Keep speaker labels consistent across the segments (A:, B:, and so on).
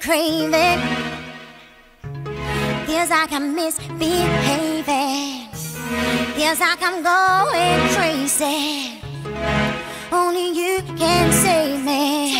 A: craving. Feels like I'm misbehaving. Feels like I'm going crazy. Only you can save me.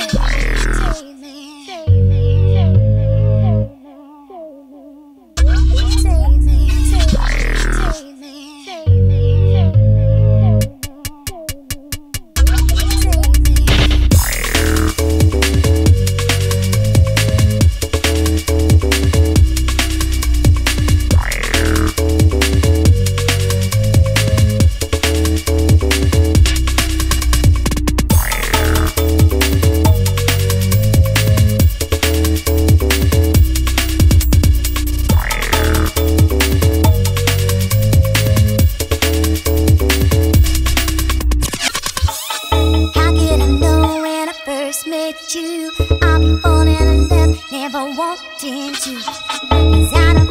A: You? I'll be falling in love, never wanting to. Cause out of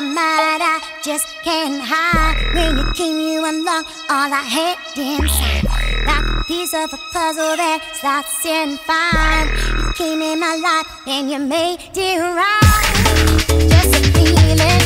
A: Try as I just can't hide. When you came, you unlocked all I had inside. Like a piece of a puzzle that starts in fine. You came in my life and you made it right. Just a feeling.